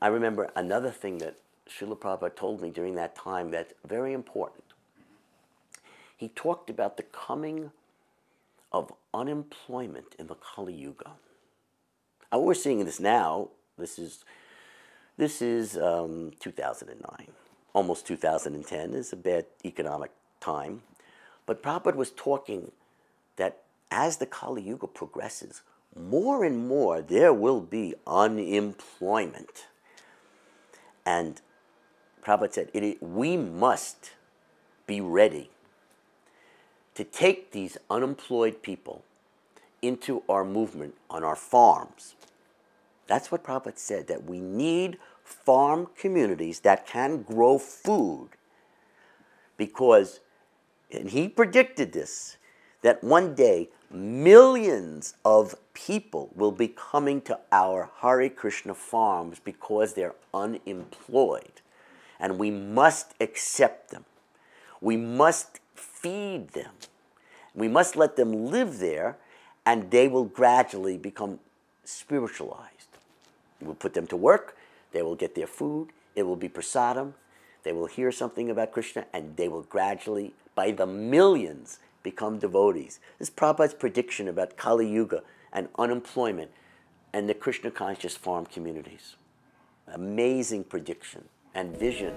I remember another thing that Srila Prabhupada told me during that time that's very important. He talked about the coming of unemployment in the Kali Yuga. Now, we're seeing this now. This is this is um, 2009, almost 2010. is a bad economic time, but Prabhupada was talking that as the Kali Yuga progresses, more and more there will be unemployment. And Prabhupada said, we must be ready to take these unemployed people into our movement on our farms. That's what Prabhupada said, that we need farm communities that can grow food because, and he predicted this, that one day millions of people will be coming to our Hare Krishna farms because they're unemployed. And we must accept them. We must feed them. We must let them live there, and they will gradually become spiritualized. We'll put them to work, they will get their food, it will be prasadam, they will hear something about Krishna, and they will gradually, by the millions, become devotees. This is Prabhupada's prediction about Kali Yuga and unemployment and the Krishna conscious farm communities. Amazing prediction and vision.